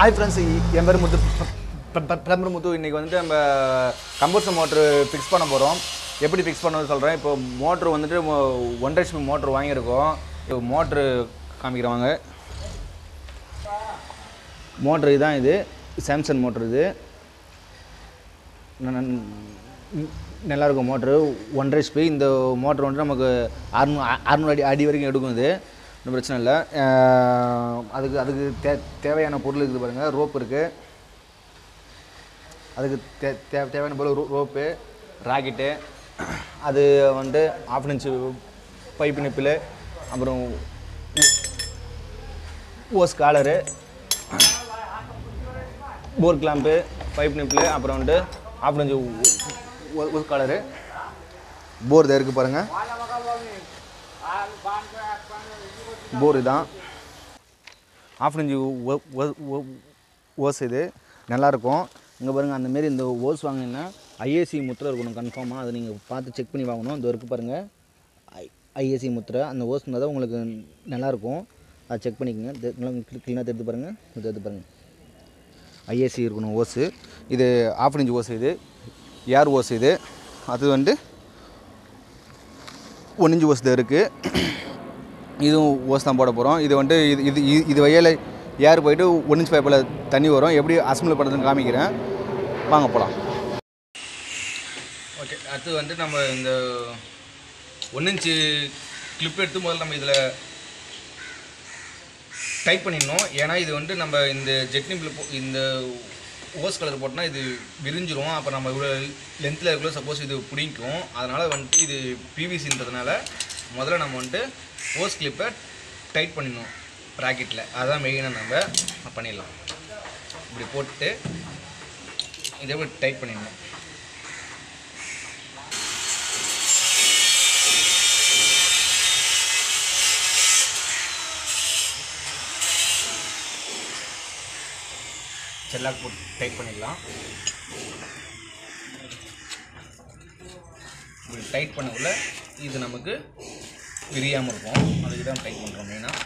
Hi friends என் பேர் முத்து. Plumber முத்து. இன்றைக்கி வந்துட்டு நம்ம கம்பர்சர் மோட்ரு ஃபிக்ஸ் பண்ண போகிறோம் எப்படி ஃபிக்ஸ் பண்ணணும்னு சொல்கிறேன் இப்போ மோட்ரு வந்துட்டு ஒன்றரை ஹெச்பி மோட்ரு வாங்கியிருக்கோம். இப்போ மோட்ரு காமிக்கிறவாங்க மோட்ரு இதுதான் இது. சாம்சங் மோட்ரு இது. நல்லாயிருக்கும் மோட்ரு ஒன்றரை ஹெச்பி இந்த மோட்ரு வந்துட்டு நமக்கு அறுநூ அறுநூறு அடி அடி வரைக்கும் எடுக்கும் இது. ஒன்றும் பிரச்சனை இல்லை. அதுக்கு அதுக்கு தே தேவையான பொருள் இருக்குது பாருங்கள் ரோப் இருக்குது அதுக்கு தே தே தேவையான பொருள் ரோ ரோப்பு ராக்கெட்டு. அது வந்துட்டு ஆஃப் இன்ச்சு பைப் நிப்பில் அப்புறம் hose collar four clamp pipe nipple அப்புறம் வந்துட்டு half inch hose collar four தான் இருக்குது பாருங்கள் போர் தான். ஆஃப் இன்ச்சு ஓஸ் இது. நல்லாயிருக்கும் இங்கே பாருங்கள் அந்தமாரி இந்த ஓஸ் வாங்கினீங்கன்னா ஐஏசி முத்திரை இருக்கணும் கன்ஃபார்மாக அதை நீங்கள் பார்த்து செக் பண்ணி வாங்கணும். இந்த இருக்குது பாருங்கள் ஐ ஐஏசி முத்திரை. அந்த ஓஸ் இருந்தால் தான் உங்களுக்கு நல்லாயிருக்கும் அதை செக் பண்ணிக்கோங்க. நல்லா க்ளீனாக எடுத்து பாருங்கள் இது எடுத்து பாருங்கள் ஐஏசி இருக்கணும் ஓஸு இது ஆஃப் இன்ச் ஓஸ் இது. ஏர் ஓஸ் இது. அது வந்து ஒன் இன்ச் ஓஸ் இருக்குது இதுவும் ஓஸ் தான் போட போகிறோம் இது வந்துட்டு இது இது இது- இது வழியில் ஏர் போயிட்டு ஒன் இன்ச் பைப்பில் தண்ணி வரும். எப்படி அசம்பிள் பண்ணுறதுன்னு காமிக்கிறேன். வாங்க போகலாம் ஓகே அடுத்து வந்துட்டு நம்ம இந்த ஒன் இன்ச்சு கிளிப் எடுத்து முதல்ல நம்ம இதில் டைப் பண்ணிடணும். ஏன்னா இது வந்து நம்ம இந்த ஜெட்னி போ இந்த ஓஸ் கலர் போட்டோம்னா இது விரிஞ்சிரும். அப்போ நம்ம இவ்வளோ லென்த்தில் இருக்குள்ள சப்போஸ் இது பிடிக்கும். அதனால் வந்துட்டு இது பிவிசின்றதுனால முதல்ல நம்ம வந்துட்டு ஓஸ் கிளிப்பை டைட் பண்ணிடணும். ப்ராக்கெட்டில் அதான் மெயினாக நம்ம பண்ணிடலாம். இப்படி போட்டு இதை இப்படி டைட் பண்ணிடணும். செல்லாக் போட்டு டைட் பண்ணிடலாம். இப்படி டைட் பண்ணக்குள்ள இது நமக்கு விரியாமல் இருக்கும். அதுக்கு தான் டைட் பண்ணுறோம் மெயினாக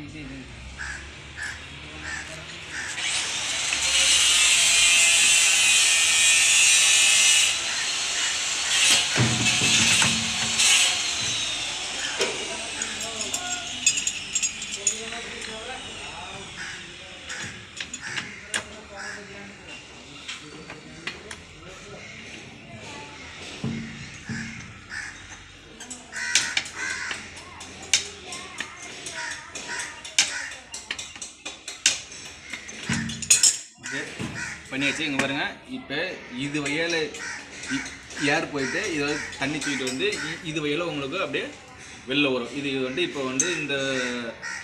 ஓகே பண்ணியாச்சு இங்கே பாருங்கள் இப்போ இது வயல் ஏர் போயிட்டு இதை தண்ணி தூக்கிட்டு வந்து இது வழியால் உங்களுக்கு அப்படியே வெளில வரும். இது வந்து இப்போ வந்து இந்த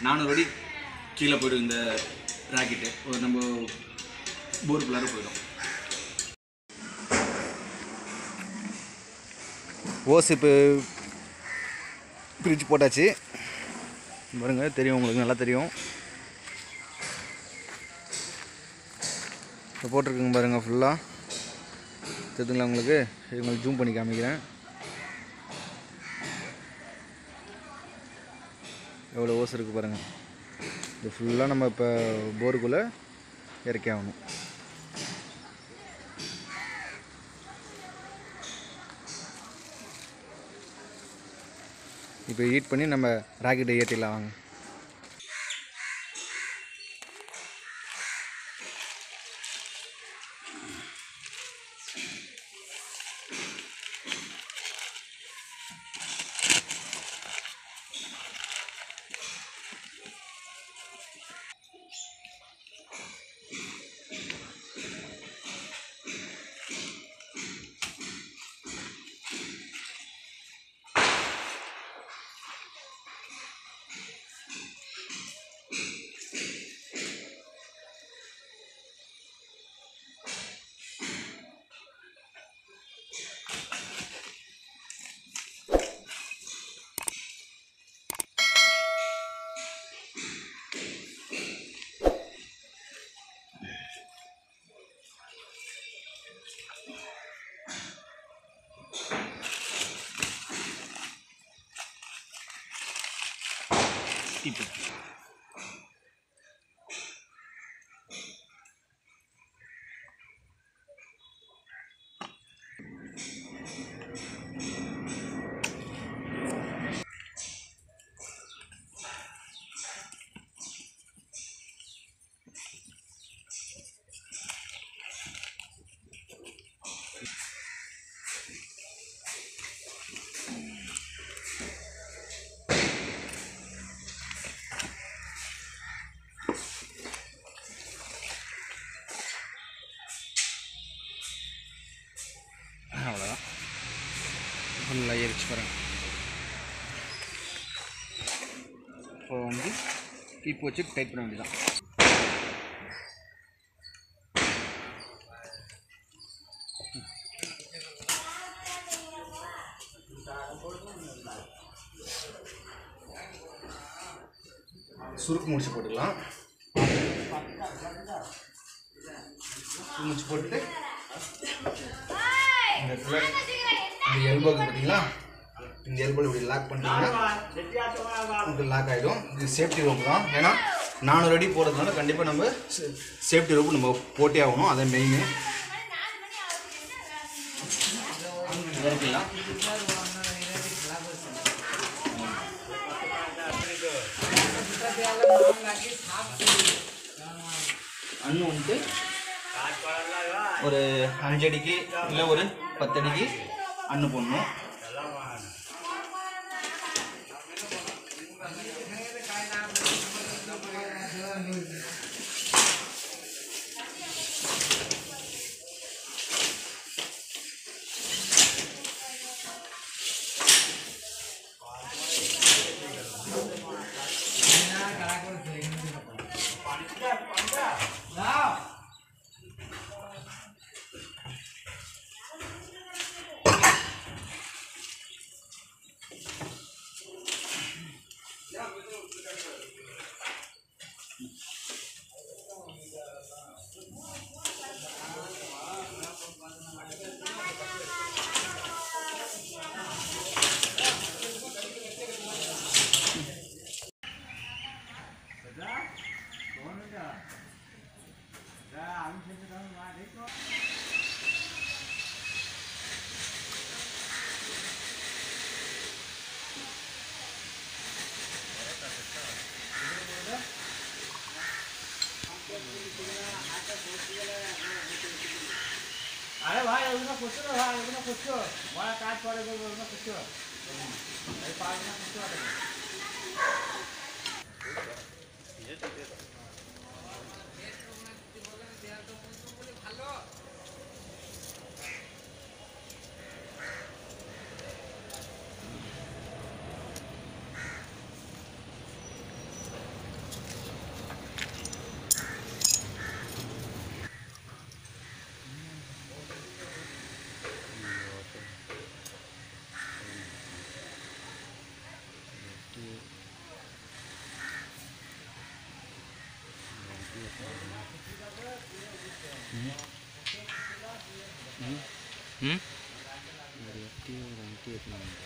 நானூறு அடி கீழே போயிடும் இந்த ராக்கெட்டு ஒரு நம்ம போருக்குள்ளார போயிடும். ஓஸ் இப்போ பிரிட்ஜ் போட்டாச்சு. பாருங்க தெரியும் உங்களுக்கு நல்லா தெரியும். இப்போ போட்டிருக்குங்க பாருங்கள் ஃபுல்லாக தெரிஞ்சுங்களா உங்களுக்கு? உங்களுக்கு ஜூம் பண்ணி காமிக்கிறேன். எவ்வளோ ஓஸ் இருக்குது பாருங்கள் இது ஃபுல்லாக நம்ம இப்போ போருக்குள்ளே இறக்கி ஆகணும். இப்போ ஹீட் பண்ணி நம்ம ராக்கெட்டை ஏற்றிடலாம் வாங்க. இப்போ அவ்வளோதான் ஃபுல்லாக இப்போ வந்து இப்போ வச்சு டைப் பண்ண வேண்டியதான் சுருக்கு முடிச்சு போட்டுக்கலாம். சுருக்கு முடிச்சு போட்டுட்டு இந்த இடத்துல இந்த எல்போக்கு பார்த்தீங்களா இந்த எல்போல் இப்படி லாக் பண்ணிட்டீங்கன்னா உங்களுக்கு லாக் ஆகிடும் இது சேஃப்டி ரோப் தான். ஏன்னா நானூறு அடி போகிறதுனால கண்டிப்பாக நம்ம சேஃப்டி ரோப் நம்ம போட்டே ஆகணும். அதை மெயின் அண்ணு வந்துட்டு ஒரு அஞ்சு அடிக்கு இல்லை ஒரு பத்து அடிக்கு அண்ணு போடணும். अरे भाई उतना पूछो ना भाई उतना hmm? Berarti orang Vietnam.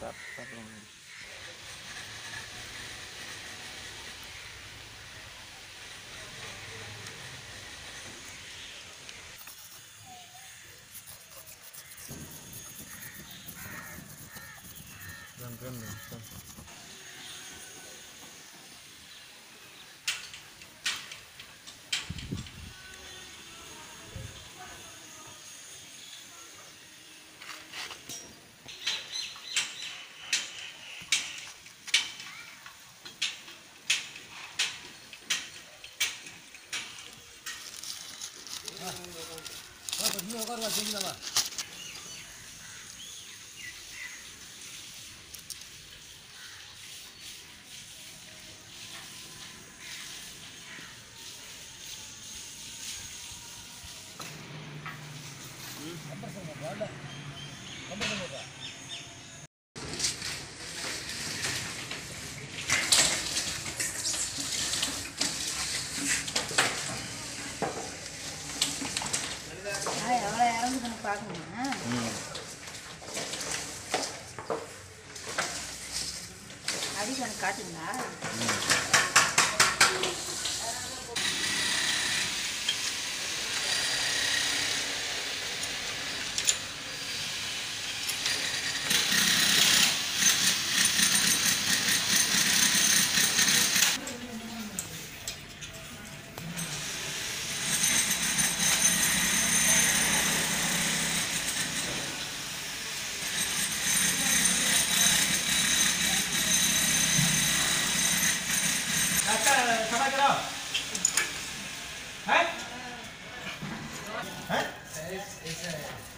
that உட்காருவா செஞ்சுதாவா கம்பர் சம்பா கம்பர் சம்பா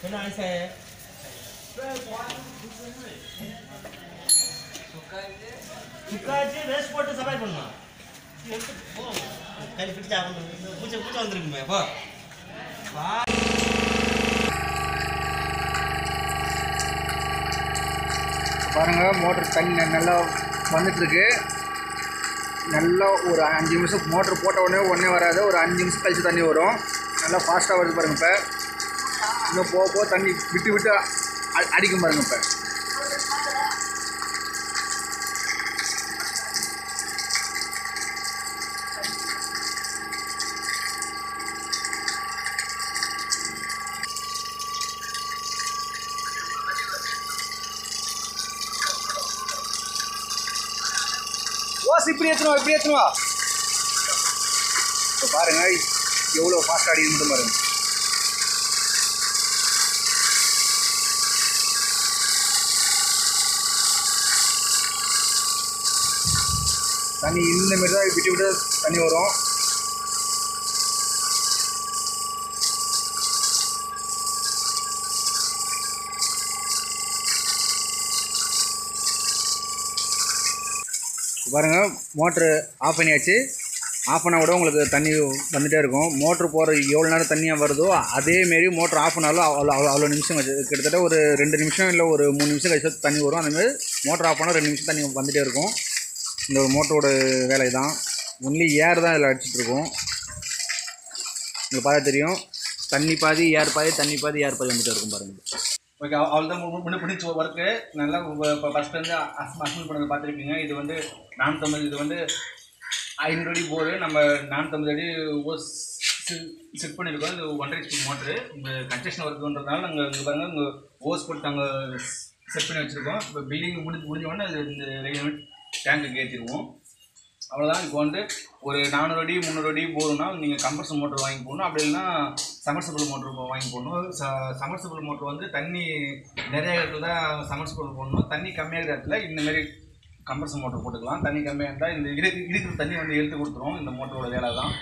என்ன ஐசே சுக்காச்சு வேஸ்ட் போட்டு சப்ளை பண்ணலாம். எடுத்து போ கை பிடிச்சா பூச்சை பூச்சை வந்துருக்குமே போ. வா. பாருங்க மோட்டர் தண்ணி நல்லா வந்துட்டுருக்கு. நல்லா ஒரு அஞ்சு நிமிஷம் மோட்டர் போட்ட உடனே ஒன்றே வராது. ஒரு அஞ்சு நிமிஷம் கழிச்சு தண்ணி வரும். நல்லா ஃபாஸ்ட்டாக வருது பாருங்கள் இப்போ. இன்னும் போக போக தண்ணி விட்டு விட்டு அ- அடிக்கும் பாருங்க இப்போ. ஓஸ் இப்படி ஏற்றணும் இப்படி ஏற்றணுவா இப்போ பாருங்க எவ்வளோ ஃபாஸ்ட்டாக அடிக்குது மட்டும் பாருங்க. தண்ணி இந்த மாதிரி தான் விட்டு விட்டு தண்ணி வரும். பாருங்க மோட்ரு ஆஃப் பண்ணியாச்சு. ஆஃப் பண்ணால் கூட உங்களுக்கு தண்ணி வந்துகிட்டே இருக்கும். மோட்ரு போகிற எவ்வளோ நேரம் தண்ணியாக வருதோ அதேமாரி மோட்ரு ஆஃப் பண்ணாலும் அவ்வளோ அவ்வளோ அவ்வளோ நிமிஷம் வச்சு கிட்டத்தட்ட ஒரு ரெண்டு நிமிஷம் இல்லை ஒரு மூணு நிமிஷம் கழிச்சு தண்ணி வரும். அந்தமாரி மோட்ரு ஆஃப் பண்ணால் ரெண்டு நிமிஷம் தண்ணி வந்துகிட்டே இருக்கும். இந்த ஒரு மோட்டரோட வேலை தான் ஒன்லி ஏர் தான் இதில் அடிச்சிட்ருக்கோம். உங்களுக்கு பார்த்தா தெரியும். தண்ணி பாதி ஏர் பாதி தண்ணி பாதி ஏர் பாதி வந்துட்டு இருக்கும் பாருங்கள் ஓகே அவ்வளோதான் முன்ன பிடிச்ச ஒர்க்கு நல்லா இப்போ ஃபஸ்ட்லேருந்து வந்து அசம்பிள் பண்ணது பார்த்துருப்பீங்க இது வந்து நானூற்றம்பது இது வந்து ஐநூறு அடி போர் நம்ம நானூற்றம்பது அடி ஓஸ் செட் பண்ணியிருக்கோம் இது ஒன்றரை ஹெச்பி மோட்ரு இந்த கன்ஸ்ட்ரக்ஷன் ஒர்க்குன்றதுனால நாங்கள் இங்கே பாருங்கள் இங்கே ஓஸ் போட்டு நாங்கள் செட் பண்ணி வச்சுருக்கோம். இப்போ பில்டிங் முடிஞ்சு முடிஞ்ச உடனே அது இந்த ரெகுலமெண்ட் டேங்குக்கு ஏற்றிடுவோம் அவ்வளோதான் இப்போ வந்து ஒரு நானூறு அடி முந்நூறு அடி போகணும்னா நீங்கள் கம்ப்ரஸர் மோட்டர் வாங்கி போடணும். அப்படி இல்லைன்னா சமர்சபிள் மோட்டர் வாங்கி போடணும். ச சமர்சபிள் மோட்டர் வந்து தண்ணி நிறைய இடத்துல தான் சமர்சபிள் போடணும். தண்ணி கம்மியாக இடத்துல இந்தமாரி கம்ப்ரஸர் மோட்டர் போட்டுக்கலாம். தண்ணி கம்மியாக இருந்தால் இந்த இரு இருக்கிற தண்ணி வந்து எடுத்து கொடுத்துரும். இந்த மோட்டரோட வேலை தான்.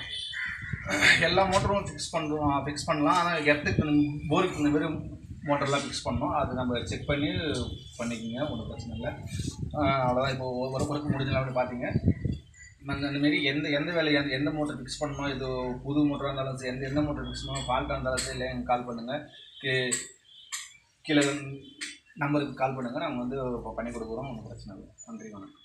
எல்லா மோட்டரும் ஃபிக்ஸ் பண்ணுறோம் ஃபிக்ஸ் பண்ணலாம். ஆனால் இடத்துக்கு போருக்கு இந்த மோட்டர்லாம் ஃபிக்ஸ் பண்ணோம் அது நம்ம செக் பண்ணி பண்ணிக்கோங்க ஒன்றும் பிரச்சனை இல்லை. அவ்வளோதான் இப்போ ஒரு ஒர்க்கு முடிஞ்சலாம் அப்படி பார்த்தீங்க அந்த அந்தமாரி எந்த எந்த வேலை எந்த எந்த மோட்டர் ஃபிக்ஸ் பண்ணணும்? இது புது மோட்டராக இருந்தாலும் சரி எந்த எந்த மோட்டர் ஃபிக்ஸ் பண்ணணும்? ஃபால்ட்டாக இருந்தாலும் சரி இல்லை எனக்கு கால் பண்ணுங்கள் கீ கீழே நம்பருக்கு கால் பண்ணுங்கள் நாங்கள் வந்து இப்போ பண்ணி கொடுக்குறோம். ஒன்றும் பிரச்சனை இல்லை. நன்றி வணக்கம்.